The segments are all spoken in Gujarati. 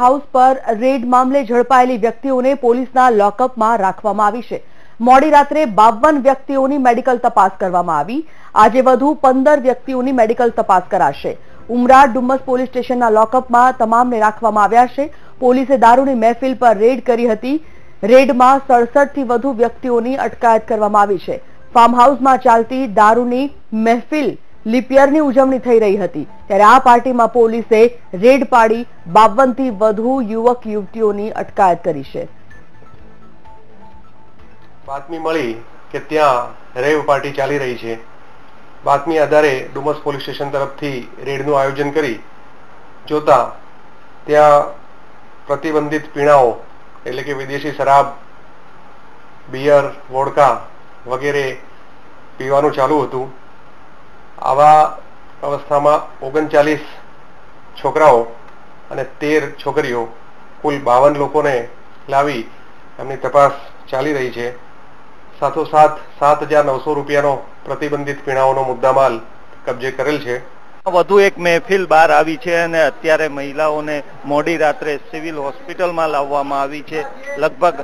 હાઉસ પર રેડ મામલે ઝડપાયેલી વ્યક્તિઓને પોલીસના લોકઅપમાં રાખવામાં આવી છે. મોડી રાત્રે બાવન વ્યક્તિઓની મેડિકલ તપાસ કરવામાં આવી. આજે વધુ પંદર વ્યક્તિઓની મેડિકલ તપાસ કરાશે. ઉમરા ડુમ્મસ પોલીસ સ્ટેશનના લોકઅપમાં તમામને રાખવામાં આવ્યા છે. પોલીસે દારૂની મહેફિલ પર રેડ કરી હતી. રેડમાં સડસઠથી વધુ વ્યક્તિઓની અટકાયત કરવામાં આવી છે. ફાર્મ હાઉસમાં ચાલતી દારૂની મહેફિલ લિપિયરની ઉજવણી થઈ રહી હતી. ત્યારે આ પાર્ટીમાં પોલીસે રેડ પાડી બાવનથી વધુ યુવક યુવતીઓની અટકાયત કરી છે. બાતમી મળી કે ત્યાં રેવ પાર્ટી ચાલી રહી છે. બાતમી આધારે ડુમસ પોલીસ સ્ટેશન તરફથી રેડનું આયોજન કરી જોતા ત્યાં પ્રતિબંધિત પીણાઓ, એટલે કે વિદેશી શરાબ, બિયર, વોડકા વગેરે પીવાનું ચાલુ હતું. આવા અવસ્થામાં ઓગણચાલીસ છોકરાઓ અને તેર છોકરીઓ કુલ બાવન લોકોને લાવી એમની તપાસ ચાલી રહી છે. સાથોસાથ સાત હજાર નવસો રૂપિયાનો પ્રતિબંધિત પીણાઓનો મુદ્દામાલ કબજે કરેલ છે. વધુ એક મહેફિલ બહાર આવી છે અને અત્યારે મહિલાઓને મોડી રાત્રે સિવિલ હોસ્પિટલમાં લાવવામાં આવી છે. લગભગ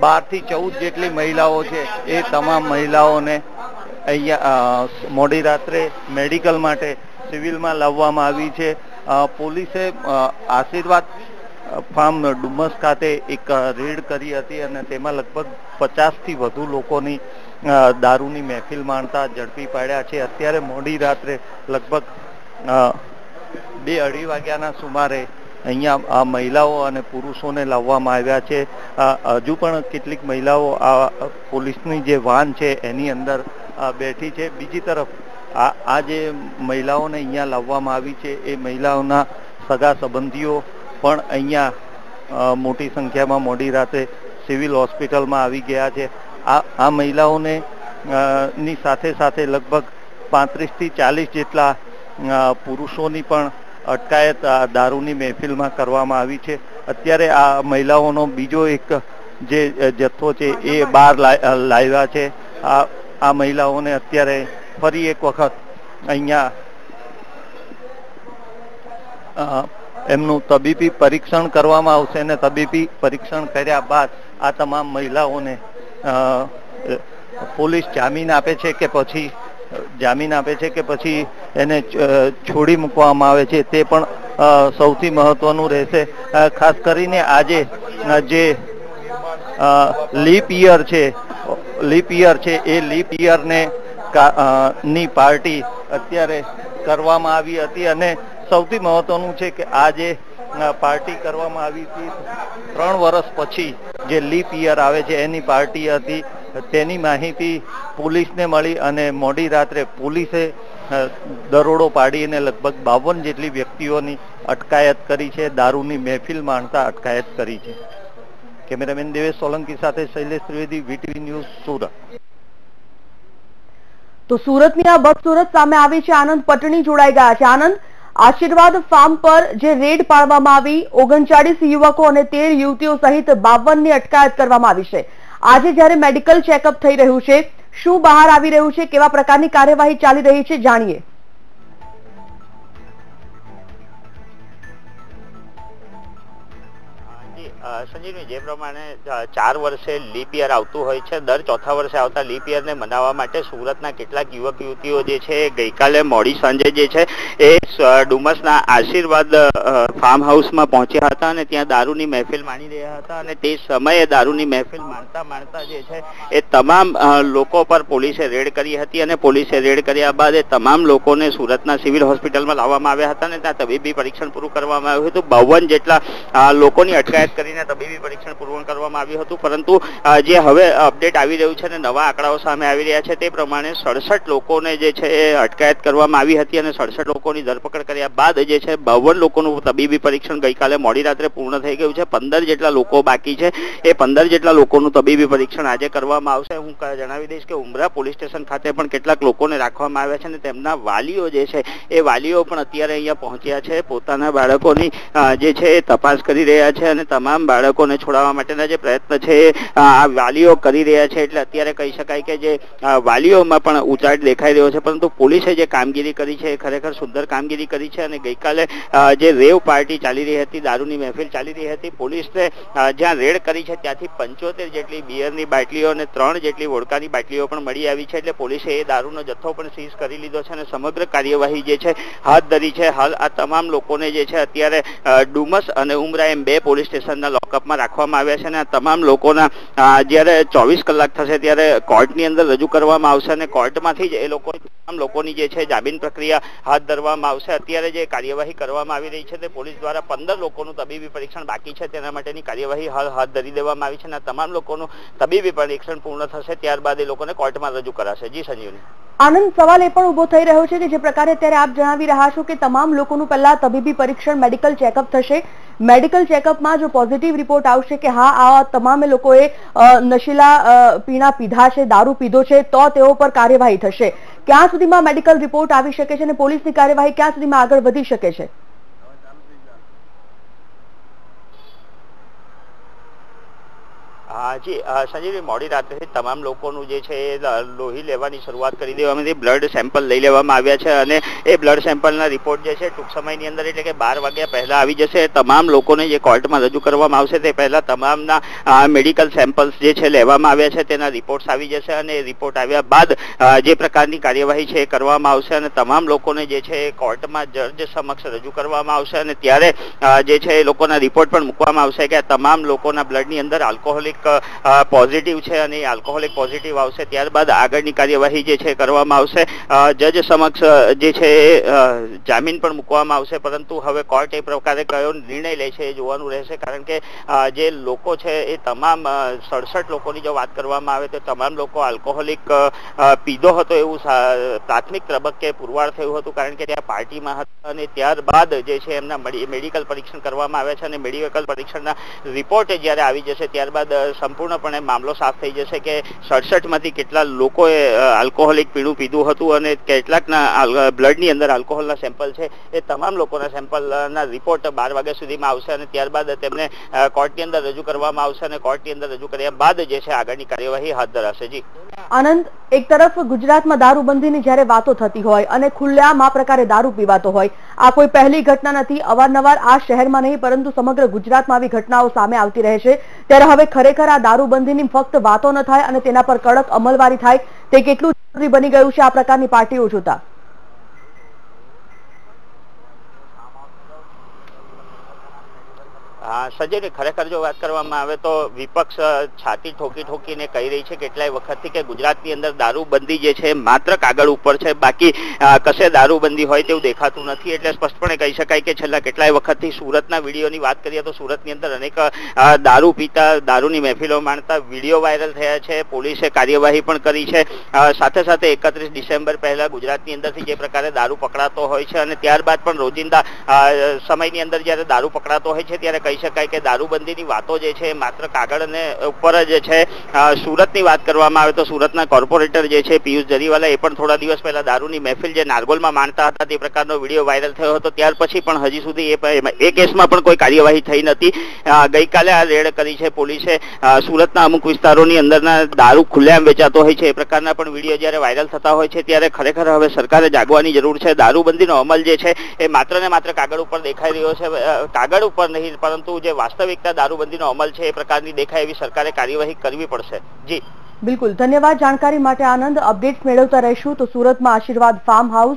બારથી ચૌદ જેટલી મહિલાઓ છે. એ તમામ મહિલાઓને અહીંયા મોડી રાત્રે મેડિકલ માટે સિવિલમાં લાવવામાં આવી છે. પોલીસે આશીર્વાદ ફાર્મ ડુમસ ખાતે એક રેડ કરી હતી અને તેમાં લગભગ પચાસથી વધુ લોકોની દારૂની મહેફિલ માણતા ઝડપી પાડ્યા છે. અત્યારે મોડી રાત્રે લગભગ બે અઢી વાગ્યાના સુમારે અહીંયા આ મહિલાઓ અને પુરુષોને લાવવામાં આવ્યા છે. હજુ પણ કેટલીક મહિલાઓ આ પોલીસની જે વાન છે એની અંદર બેઠી છે. બીજી તરફ આ જે મહિલાઓને અહીંયા લાવવામાં આવી છે, એ મહિલાઓના સગા સંબંધીઓ પણ અહીંયા મોટી સંખ્યામાં મોડી રાતે સિવિલ હોસ્પિટલમાં આવી ગયા છે. આ આ મહિલાઓને ની સાથે સાથે લગભગ પાંત્રીસથી ચાલીસ જેટલા પુરુષોની પણ અટકાયત દારૂની મહેફિલમાં કરવામાં આવી છે. અત્યારે આ મહિલાઓનો બીજો એક જે જથ્થો છે, એ બહાર લાવ્યા છે. આ આ મહિલાઓને અત્યારે ફરી એક વખત અહીંયા એમનું તબીબી પરીક્ષણ કરવામાં આવશે અને તબીબી પરીક્ષણ કર્યા બાદ આ તમામ મહિલાઓને પોલીસ જામીન આપે છે કે પછી, જામીન આપે છે કે પછી એને છોડી મૂકવામાં આવે છે તે પણ સૌથી મહત્વનું રહેશે. ખાસ કરીને આજે જે લીપ યર છે લીપ યર છે, એ લીપ યરને ની પાર્ટી અત્યારે કરવામાં આવી હતી અને સૌથી મહત્વનું છે કે આ જે પાર્ટી કરવામાં આવી હતી. ત્રણ વર્ષ પછી જે લીપ યર આવે છે, એની પાર્ટી હતી. તેની માહિતી પોલીસને મળી અને મોડી રાત્રે પોલીસે દરોડો પાડીને લગભગ બાવન જેટલી વ્યક્તિઓની અટકાયત કરી છે, દારૂની મહેફિલ માણતા અટકાયત કરી છે. કેમેરામેન દેવેશ સોલંકી સાથે શૈલેષ ત્રિવેદી, વીટીવી ન્યૂઝ સુરત. તો સુરતની આ બદસુરત સામે આવી છે આનંદ, પટણી જોડાઈ ગયા છે. આનંદ, આશીર્વાદ ફાર્મ પર જે રેડ પાડવામાં આવી, ઓગણચાળીસ યુવકો અને તેર યુવતીઓ સહિત બાવનની અટકાયત કરવામાં આવી છે. આજે જ્યારે મેડિકલ ચેકઅપ થઈ રહ્યું છે, શું બહાર આવી રહ્યું છે, કેવા પ્રકારની કાર્યવાહી ચાલી રહી છે, જાણીએ. સંજીવની જે પ્રમાણે ચાર વર્ષે લીપ યર આવતું હોય છે. દર ચોથા વર્ષે આવતા લીપ યરને મનાવવા માટે સુરતના કેટલાક યુવક યુવતીઓ જે છે ગઈકાલે મોડી સાંજે જે છે, એ ડુમસના આશીર્વાદ ફાર્મ હાઉસમાં પહોંચ્યા હતા અને ત્યાં દારૂની મહેફિલ માણી રહ્યા હતા અને તે સમયે દારૂની મહેફિલ માણતા માણતા જે છે, એ તમામ લોકો પર પોલીસે રેડ કરી હતી અને પોલીસે રેડ કર્યા બાદ એ તમામ લોકોને સુરતના સિવિલ હોસ્પિટલમાં લાવવામાં આવ્યા હતા અને ત્યાં તબીબી પરીક્ષણ પૂરું કરવામાં આવ્યું હતું. બાવન જેટલા લોકોની અટકાયત કરીને તબીબી પરીક્ષણ પૂર્ણ કરવામાં આવ્યું હતું. પરંતુ જે હવે અપડેટ આવી રહ્યું છે અને નવા આંકડાઓ સામે આવી રહ્યા છે, તે પ્રમાણે સડસઠ લોકોને જે છે એ અટકાયત કરવામાં આવી હતી અને સડસઠ લોકોની ધરપકડ કર્યા બાદ જે છે બાવન લોકોનું તબીબી પરીક્ષણ ગઈકાલે મોડી રાત્રે પૂર્ણ થઈ ગયું છે. પંદર જેટલા લોકો બાકી છે. એ પંદર જેટલા લોકોનું તબીબી પરીક્ષણ આજે કરવામાં આવશે. હું જણાવી દઈશ કે ઉમરા પોલીસ સ્ટેશન ખાતે પણ કેટલાક લોકોને રાખવામાં આવ્યા છે અને તેમના વાલીઓ જે છે એ વાલીઓ પણ અત્યારે અહીંયા પહોંચ્યા છે. પોતાના બાળકોની જે છે એ તપાસ કરી રહ્યા છે અને તમામ તમામ બાળકોને છોડાવવા માટેના જે પ્રયત્ન છે, આ વાલીઓ કરી રહ્યા છે, એટલે અત્યારે કહી શકાય કે જે વાલીઓમાં પણ ઉચાટ દેખાઈ રહ્યો છે, પરંતુ પોલીસે જે કામગીરી કરી છે, એ ખરેખર સુંદર કામગીરી કરી છે અને ગઈકાલે જે રેવ પાર્ટી ચાલી રહી હતી, દારૂની મહેફિલ ચાલી રહી હતી, પોલીસને જ્યાં રેડ કરી છે, ત્યાંથી પંચોતેર જેટલી બિયરની બાટલીઓ અને ત્રણ જેટલી વોડકાની બાટલીઓ પણ મળી આવી છે, એટલે પોલીસે એ દારૂનો જથ્થો પણ સીઝ કરી લીધો છે અને સમગ્ર કાર્યવાહી જે છે, હાથ ધરી છે. હાલ આ તમામ લોકોને જે છે, અત્યારે ડુમસ અને ઉમરા એમ બે પોલીસ સ્ટેશનના લોકઅપમાં રાખવામાં આવ્યા છે અને તમામ લોકોના જ્યારે ચોવીસ કલાક થશે ત્યારે કોર્ટની અંદર રજૂ કરવામાં આવશે અને કોર્ટમાંથી જ એ લોકો, તમામ લોકોની જે છે જામીન પ્રક્રિયા હાથ ધરવામાં આવશે. અત્યારે જે કાર્યવાહી કરવામાં આવી રહી છે તે પોલીસ દ્વારા પંદર લોકોનું તબીબી પરીક્ષણ બાકી છે. તેના માટેની કાર્યવાહી હાલ હાથ ધરી દેવામાં આવી છે અને તમામ લોકોનું તબીબી પરીક્ષણ પૂર્ણ થશે ત્યારબાદ એ લોકોને કોર્ટમાં રજૂ કરાશે. જી સંજીવની. આનંદ, સવાલ એ પણ ઊભો થઈ રહ્યો છે કે જે પ્રકારે અત્યારે આપ જણાવી રહ્યા છો કે તમામ લોકોનું પહેલા તબીબી પરીક્ષણ, મેડિકલ ચેકઅપ થશે. મેડિકલ ચેકઅપમાં જો પોઝિટિવ રિપોર્ટ આવશે કે હા, આ તમામે લોકોએ નશીલા પીણા પીધા છે, દારૂ પીધો છે, તો તેઓ પર કાર્યવાહી થશે. ક્યાં સુધીમાં મેડિકલ રિપોર્ટ આવી શકે છે અને પોલીસની કાર્યવાહી ક્યાં સુધીમાં આગળ વધી શકે છે? હા, જી સંજીવજી મોડી રાત્રેથી તમામ લોકોનું જે છે એ લોહી લેવાની શરૂઆત કરી દેવામાં આવી બ્લડ સેમ્પલ લઈ લેવામાં આવ્યા છે અને એ બ્લડ સેમ્પલના રિપોર્ટ જે છે ટૂંક સમયની અંદર એટલે કે બાર વાગ્યા પહેલાં આવી જશે. તમામ લોકોને જે કોર્ટમાં રજૂ કરવામાં આવશે તે પહેલાં તમામના મેડિકલ સેમ્પલ્સ જે છે લેવામાં આવ્યા છે, તેના રિપોર્ટ્સ આવી જશે અને રિપોર્ટ આવ્યા બાદ જે પ્રકારની કાર્યવાહી છે એ કરવામાં આવશે અને તમામ લોકોને જે છે એ કોર્ટમાં જજ સમક્ષ રજૂ કરવામાં આવશે અને ત્યારે જે છે એ લોકોના રિપોર્ટ પણ મૂકવામાં આવશે કે તમામ લોકોના બ્લડની અંદર આલ્કોહોલિક પોઝિટિવ છે અને આલ્કોહોલિક પોઝિટિવ આવશે, ત્યારબાદ આગળની કાર્યવાહી જે છે કરવામાં આવશે. જજ સમક્ષ જે છે જામીન પણ મૂકવામાં આવશે, પરંતુ હવે કોર્ટ એ પ્રકારે કયો નિર્ણય લે છે એ જોવાનું રહેશે, કારણ કે જે લોકો છે એ તમામ સડસઠ લોકોની જો વાત કરવામાં આવે તો તમામ લોકો આલ્કોહોલિક પીધો હતો એવું પ્રાથમિક તબક્કે પુરવાર થયું હતું, કારણ કે ત્યાં પાર્ટીમાં હતા અને ત્યારબાદ જે છે એમના મેડિકલ પરીક્ષણ કરવામાં આવે છે અને મેડિકલ પરીક્ષણના રિપોર્ટ જ્યારે આવી જશે, ત્યારબાદ સંપૂર્ણપણે મામલો સાફ થઈ જશે કે સડસઠમાંથી કેટલા લોકોએ આલ્કોહોલિક પીણું પીધું હતું અને કેટલાકના બ્લડની અંદર આલ્કોહોલના સેમ્પલ છે. એ તમામ લોકોના સેમ્પલના રિપોર્ટ બાર વાગ્યા સુધીમાં આવશે અને ત્યારબાદ તેમને કોર્ટની અંદર રજૂ કરવામાં આવશે અને કોર્ટની અંદર રજૂ કર્યા બાદ જે છે આગળની કાર્યવાહી હાથ ધરાશે. જી. આનંદ, એક તરફ ગુજરાતમાં દારૂબંધીની જ્યારે વાતો થતી હોય અને ખુલ્લેઆમ આ પ્રકારે દારૂ પીવાતો હોય, આ કોઈ પહેલી ઘટના નથી. અવારનવાર આ શહેરમાં નહીં, પરંતુ સમગ્ર ગુજરાતમાં આવી ઘટનાઓ સામે આવતી રહે છે. ત્યારે હવે ખરેખર આ દારૂબંધીની ફક્ત વાતો ન થાય અને તેના પર કડક અમલવારી થાય તે કેટલું જરૂરી બની ગયું છે? આ પ્રકારની પાર્ટીઓ જોતા હા સજયની ખરેખર જો વાત કરવામાં આવે તો વિપક્ષ છાતી ઠોકી ઠોકીને કહી રહી છે કેટલાય વખતથી કે ગુજરાતની અંદર દારૂબંધી જે છે માત્ર કાગળ ઉપર છે. બાકી કશે દારૂબંધી હોય તેવું દેખાતું નથી. એટલે સ્પષ્ટપણે કહી શકાય કે છેલ્લા કેટલાય વખતથી સુરતના વિડીયોની વાત કરીએ તો સુરતની અંદર અનેક દારૂ પીતા, દારૂની મહેફિલો માણતા વીડિયો વાયરલ થયા છે. પોલીસે કાર્યવાહી પણ કરી છે. સાથે સાથે એકત્રીસ ડિસેમ્બર પહેલા ગુજરાતની અંદરથી જે પ્રકારે દારૂ પકડાતો હોય છે અને ત્યારબાદ પણ રોજિંદા સમયની અંદર જ્યારે દારૂ પકડાતો હોય છે, ત્યારે કહી શકાય કે દારૂબંધીની વાતો જે છે એ માત્ર કાગળ અને ઉપર જ છે. સુરતની વાત કરવામાં આવે તો સુરતના કોર્પોરેટર જે છે, પિયુષ જરીવાલા એ પણ થોડા દિવસ પહેલા દારૂની મહેફિલ જે નારગોલમાં માણતા હતા તે પ્રકારનો વીડિયો વાયરલ થયો હતો. ત્યાર પછી પણ હજી સુધી એ કેસમાં પણ કોઈ કાર્યવાહી થઈ નથી. ગઈકાલે આ રેડ કરી છે પોલીસે. સુરતના અમુક વિસ્તારોની અંદરના દારૂ ખુલ્લેઆમ વેચાતો હોય છે એ પ્રકારના પણ વીડિયો જ્યારે વાયરલ થતા હોય છે ત્યારે ખરેખર હવે સરકારે જાગવાની જરૂર છે. દારૂબંધીનો અમલ જે છે એ માત્ર ને માત્ર કાગળ ઉપર દેખાઈ રહ્યો છે. કાગળ ઉપર નહીં, પરંતુ જે વાસ્તવિકતા દારૂબંધીનો અમલ છે એ પ્રકારની દેખાય એવી સરકારે કાર્યવાહી કરવી પડશે. જી. બિલકુલ. ધન્યવાદ. જાણકારી માટે આનંદ. અપડેટ્સ મેળવતા રહીશું તો સુરતમાં આશીર્વાદ ફાર્મ હાઉસ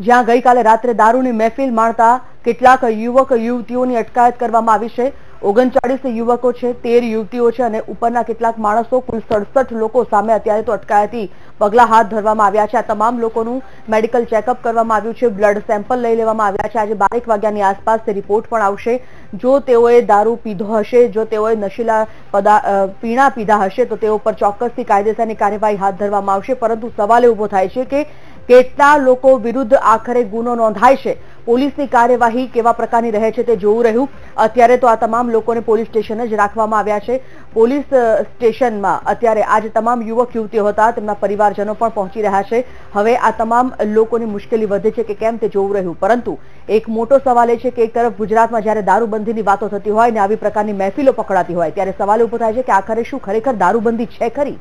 જ્યાં ગઈકાલે રાત્રે દારૂની મહેફિલ માણતા કેટલાક યુવક, યુવતીઓની અટકાયત કરવામાં આવી છે. ઓગણચાળીસ યુવકો છે, તેર યુવતીઓ છે અને ઉપરના કેટલાક માણસો, કુલ સડસઠ લોકો સામે અત્યારે તો અટકાયતી પગલાં હાથ ધરવામાં આવ્યા છે. આ તમામ લોકોનું મેડિકલ ચેકઅપ કરવામાં આવ્યું છે, બ્લડ સેમ્પલ લઈ લેવામાં આવ્યા છે. આજે બારેક વાગ્યાની આસપાસ રિપોર્ટ પણ આવશે. જો તેઓએ દારૂ પીધો હશે, જો તેઓએ નશીલા પદા પીણા પીધા હશે, તો તેઓ પર ચોક્કસથી કાયદેસરની કાર્યવાહી હાથ ધરવામાં આવશે. પરંતુ સવાલ એ ઊભો થાય છે કે કેટલા લોકો વિરુદ્ધ આખરે ગુનો નોંધાય છે? પોલીસની કાર્યવાહી કેવા પ્રકારની રહે છે તે જોવું રહ્યું. અત્યારે તો આ તમામ લોકોને પોલીસ સ્ટેશન જ રાખવામાં આવ્યા છે. પોલીસ સ્ટેશનમાં અત્યારે આજે તમામ યુવક, યુવતીઓ હતા, તેમના પરિવારજનો પણ પહોંચી રહ્યા છે. હવે આ તમામ લોકોની મુશ્કેલી વધે છે કે કેમ તે જોવું રહ્યું. પરંતુ એક મોટો સવાલ એ છે કે એક તરફ ગુજરાતમાં જ્યારે દારૂબંધીની વાતો થતી હોય ને આવી પ્રકારની મહેફિલો પકડાતી હોય, ત્યારે સવાલ ઊભો થાય છે કે આખરે શું ખરેખર દારૂબંધી છે ખરી?